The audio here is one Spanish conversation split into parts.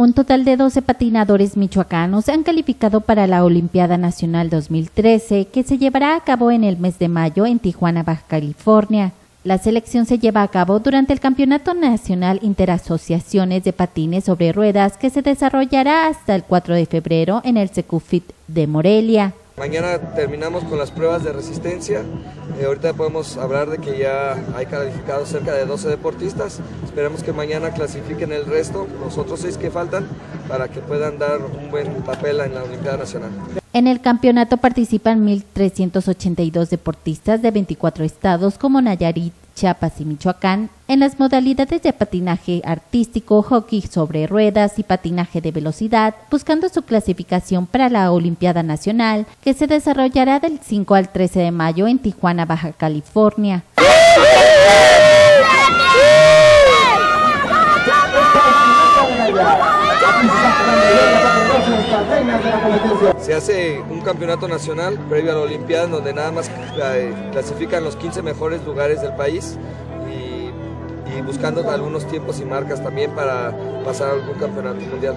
Un total de 12 patinadores michoacanos han calificado para la Olimpiada Nacional 2013 que se llevará a cabo en el mes de mayo en Tijuana, Baja California. La selección se lleva a cabo durante el Campeonato Nacional Interasociaciones de Patines sobre Ruedas que se desarrollará hasta el 4 de febrero en el Secufit de Morelia. Mañana terminamos con las pruebas de resistencia. Eh, ahorita podemos hablar de que ya hay calificados cerca de 12 deportistas. Esperamos que mañana clasifiquen el resto, los otros seis que faltan, para que puedan dar un buen papel en la Olimpiada Nacional. En el campeonato participan 1.382 deportistas de 24 estados como Nayarit, Chiapas y Michoacán en las modalidades de patinaje artístico, hockey sobre ruedas y patinaje de velocidad, buscando su clasificación para la Olimpiada Nacional, que se desarrollará del 5 al 13 de mayo en Tijuana, Baja California. Se hace un campeonato nacional previo a la Olimpiada donde nada más eh, clasifican los 15 mejores lugares del país y, y buscando algunos tiempos y marcas también para pasar a algún campeonato mundial.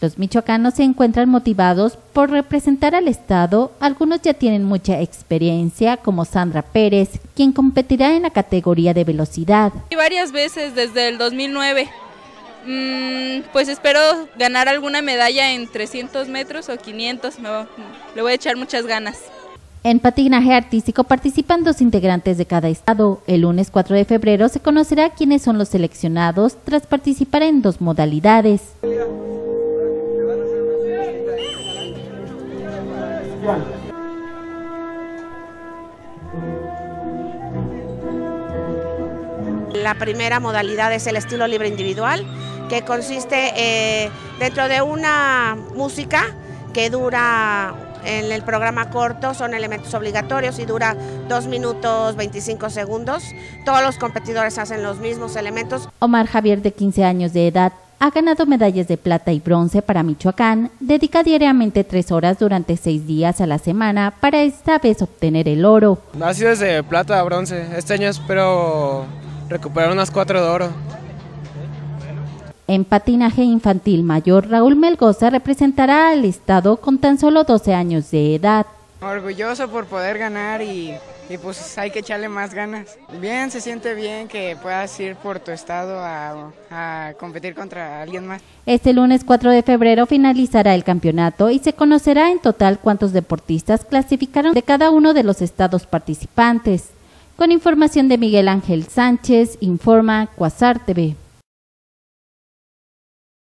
Los michoacanos se encuentran motivados por representar al Estado. Algunos ya tienen mucha experiencia, como Sandra Pérez, quien competirá en la categoría de velocidad. Varias veces desde el 2009 Mm, pues espero ganar alguna medalla en 300 metros o 500. le voy a echar muchas ganas. En patinaje artístico participan dos integrantes de cada estado. El lunes 4 de febrero se conocerá quiénes son los seleccionados tras participar en dos modalidades. La primera modalidad es el estilo libre individual, que consiste eh, dentro de una música que dura en el programa corto son elementos obligatorios y dura 2 minutos 25 segundos. Todos los competidores hacen los mismos elementos. Omar Javier, de 15 años de edad, ha ganado medallas de plata y bronce para Michoacán. Dedica diariamente tres horas durante seis días a la semana para esta vez obtener el oro. Ha sido desde plata a bronce. Este año espero recuperar unas cuatro de oro. En patinaje infantil mayor, Raúl Melgoza representará al estado con tan solo 12 años de edad. Orgulloso por poder ganar y, pues hay que echarle más ganas. Bien, se siente bien que puedas ir por tu estado a, a competir contra alguien más. Este lunes 4 de febrero finalizará el campeonato y se conocerá en total cuántos deportistas clasificaron de cada uno de los estados participantes. Con información de Miguel Ángel Sánchez, informa Cuasar TV.